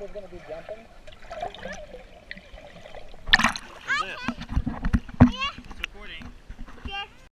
was gonna be jumping.